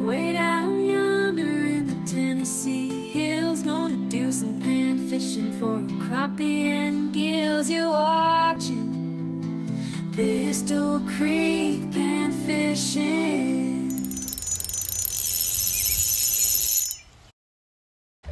Way down yonder in the Tennessee hills, gonna do some pan fishing for a crappie and gills. You're watching Pistol Creek pan fishing.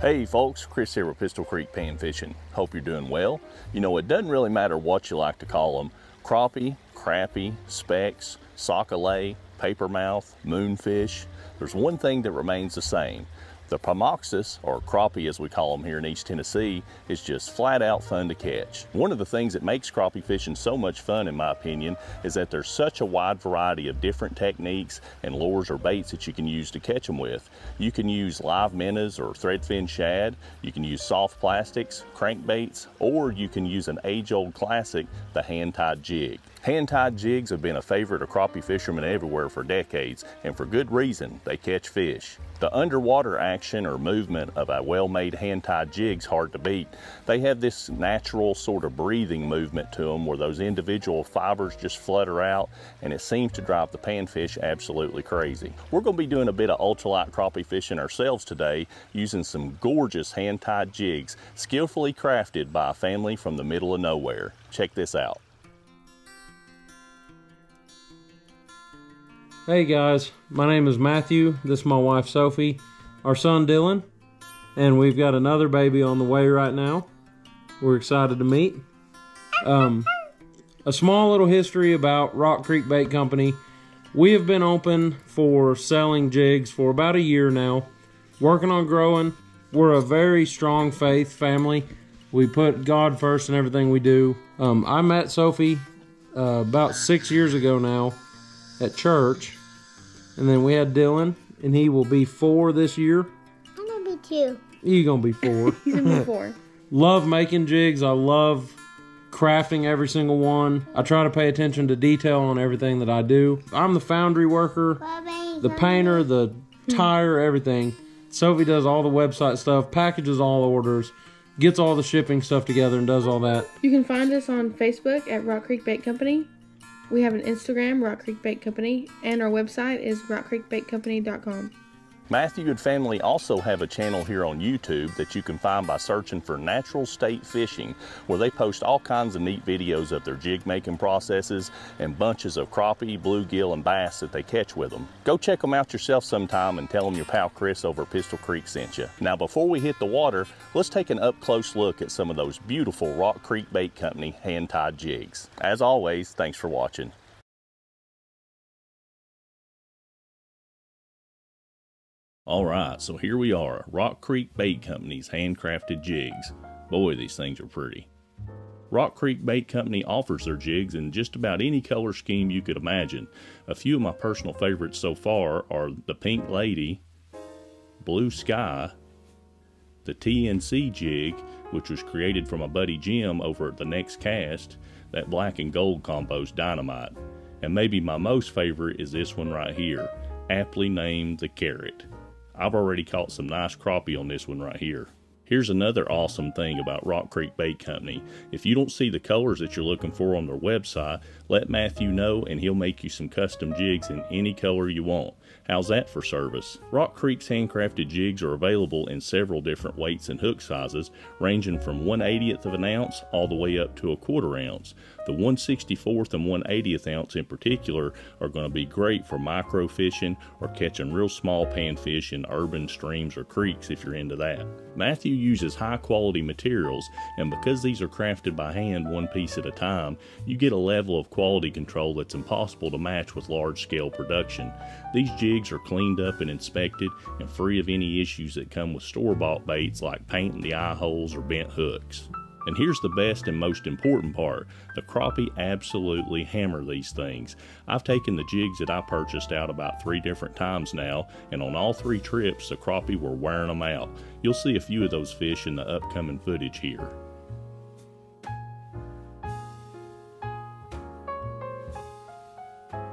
Hey folks, Chris here with Pistol Creek Pan Fishing. Hope you're doing well. You know, it doesn't really matter what you like to call them. Crappie, crappie, specks, sac-a-lait, papermouth, moonfish. There's one thing that remains the same. The Pomoxis, or crappie as we call them here in East Tennessee, is just flat out fun to catch. One of the things that makes crappie fishing so much fun in my opinion is that there's such a wide variety of different techniques and lures or baits that you can use to catch them with. You can use live minnows or threadfin shad, you can use soft plastics, crankbaits, or you can use an age-old classic, the hand-tied jig. Hand-tied jigs have been a favorite of crappie fishermen everywhere for decades, and for good reason, they catch fish. The underwater action or movement of a well-made hand-tied jig's hard to beat. They have this natural sort of breathing movement to them where those individual fibers just flutter out and it seems to drive the panfish absolutely crazy. We're going to be doing a bit of ultralight crappie fishing ourselves today using some gorgeous hand-tied jigs skillfully crafted by a family from the middle of nowhere. Check this out. Hey guys, my name is Matthew. This is my wife Sophie, our son Dylan, and we've got another baby on the way right now. We're excited to meet. Um, a small little history about Rock Creek Bait Company. We have been open for selling jigs for about a year now, working on growing. We're a very strong faith family. We put God first in everything we do. Um, I met Sophie uh, about six years ago now at church. And then we had Dylan, and he will be four this year. I'm gonna be two. You gonna be four. He's gonna be four. love making jigs. I love crafting every single one. I try to pay attention to detail on everything that I do. I'm the foundry worker, the painter, the tier, everything. Sophie does all the website stuff, packages all orders, gets all the shipping stuff together, and does all that. You can find us on Facebook at Rock Creek Bait Company. We have an Instagram, Rock Creek Bait Company, and our website is rockcreekbaitcompany.com. Matthew and family also have a channel here on YouTube that you can find by searching for Natural State Fishing, where they post all kinds of neat videos of their jig making processes and bunches of crappie, bluegill, and bass that they catch with them. Go check them out yourself sometime and tell them your pal Chris over Pistol Creek sent you. Now, before we hit the water, let's take an up close look at some of those beautiful Rock Creek Bait Company hand tied jigs. As always, thanks for watching. All right, so here we are, Rock Creek Bait Company's handcrafted jigs. Boy, these things are pretty. Rock Creek Bait Company offers their jigs in just about any color scheme you could imagine. A few of my personal favorites so far are the Pink Lady, Blue Sky, the TNC jig, which was created from a buddy Jim over at the next cast, that black and gold combo's dynamite. And maybe my most favorite is this one right here, aptly named the Carrot. I've already caught some nice crappie on this one right here. Here's another awesome thing about Rock Creek Bait Company. If you don't see the colors that you're looking for on their website, let Matthew know and he'll make you some custom jigs in any color you want. How's that for service? Rock Creek's handcrafted jigs are available in several different weights and hook sizes, ranging from 1 80th of an ounce all the way up to a quarter ounce. The 1 64th and 1 80th ounce in particular are going to be great for micro fishing or catching real small panfish in urban streams or creeks if you're into that. Matthew uses high quality materials, and because these are crafted by hand one piece at a time, you get a level of quality control that's impossible to match with large scale production. These jigs are cleaned up and inspected and free of any issues that come with store bought baits like painting the eye holes or bent hooks. And here's the best and most important part the crappie absolutely hammer these things. I've taken the jigs that I purchased out about three different times now, and on all three trips, the crappie were wearing them out. You'll see a few of those fish in the upcoming footage here.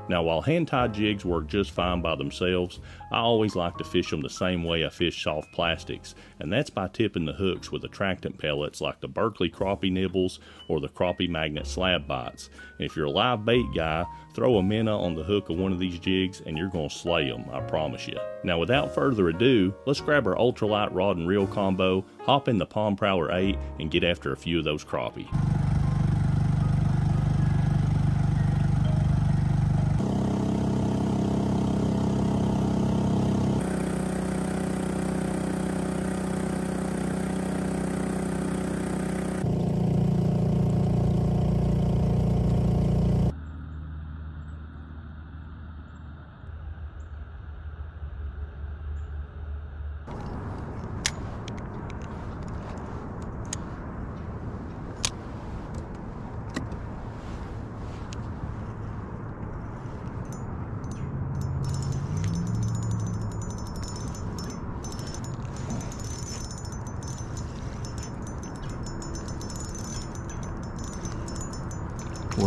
Now, while hand tied jigs work just fine by themselves, I always like to fish them the same way I fish soft plastics, and that's by tipping the hooks with attractant pellets like the Berkley crappie nibbles or the crappie magnet slab bites. And if you're a live bait guy, throw a minnow on the hook of one of these jigs and you're going to slay them, I promise you. Now, without further ado, let's grab our ultralight rod and reel combo, hop in the Pond Prowler 8, and get after a few of those crappie.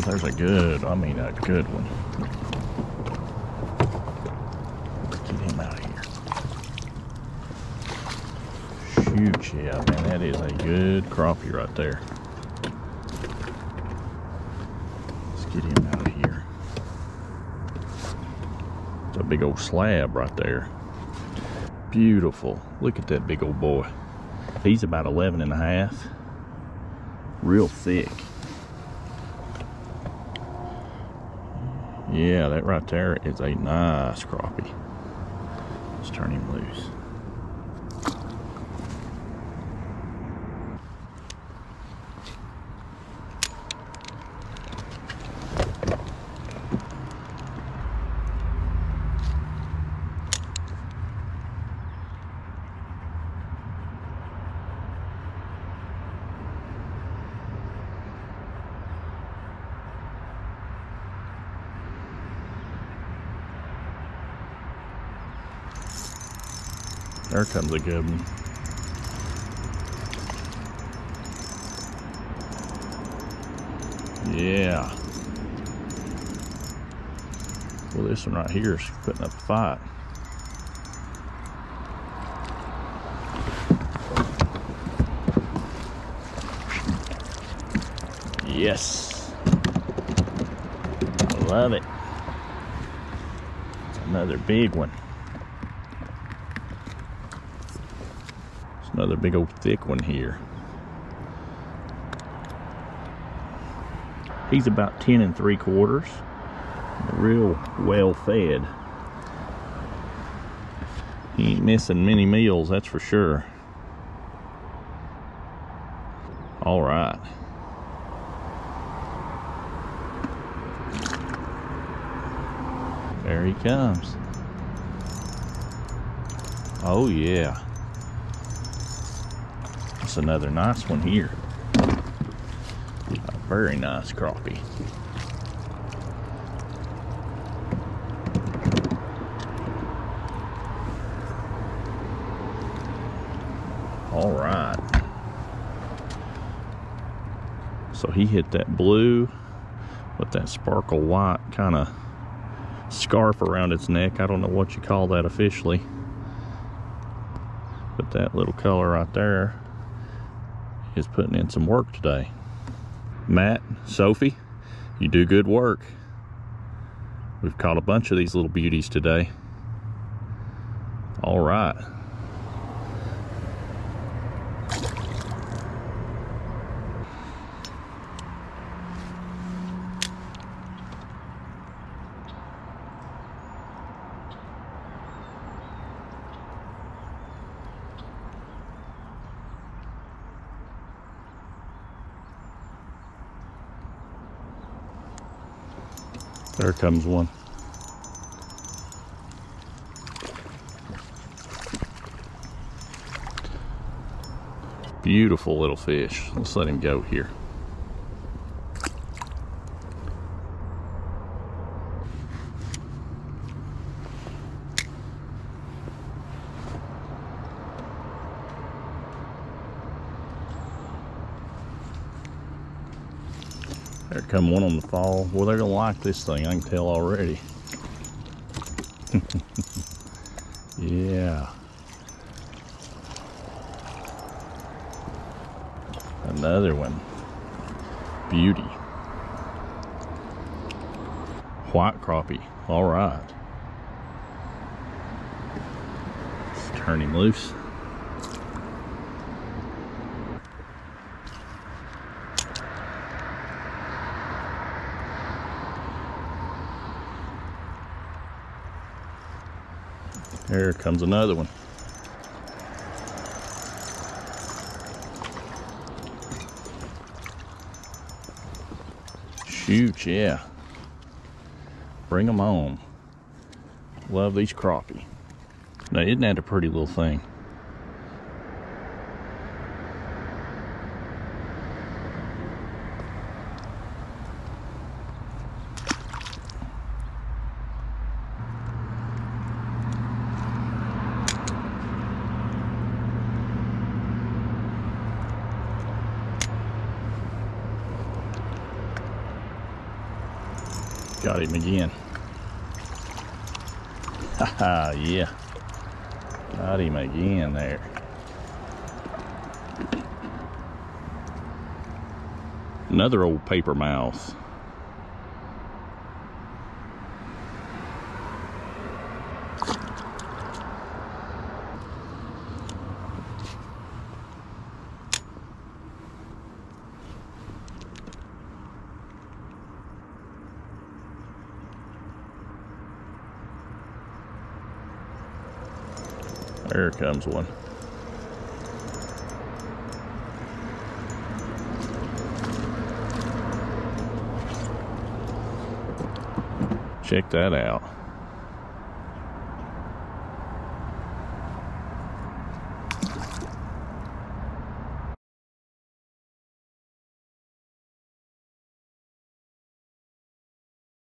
There's a good, I mean a good one. Let's get him out of here. Shoot, yeah, man, that is a good crappie right there. Let's get him out of here. It's a big old slab right there. Beautiful. Look at that big old boy. He's about 11 and a half. Real thick. Yeah, that right there is a nice crappie. Let's turn him loose. There comes a good one. Yeah. Well, this one right here is putting up a fight. Yes. I love it. Another big one. Another big old thick one here. He's about 10 and 3 quarters. Real well fed. He ain't missing many meals, that's for sure. All right. There he comes. Oh yeah. That's another nice one here. A very nice crappie. All right. So he hit that blue with that sparkle white kind of scarf around its neck. I don't know what you call that officially. But that little color right there is putting in some work today. Matt, Sophie, you do good work. We've caught a bunch of these little beauties today. All right. There comes one. Beautiful little fish. Let's let him go here. Come one on the fall. Well, they're gonna like this thing. I can tell already. yeah. Another one. Beauty. White crappie. All right. Let's turn him loose. There comes another one. Shoot, yeah. Bring them on. Love these crappie. Now, isn't that a pretty little thing? Got him again. Haha, yeah. Got him again there. Another old paper mouth. There comes one. Check that out.